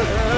啊。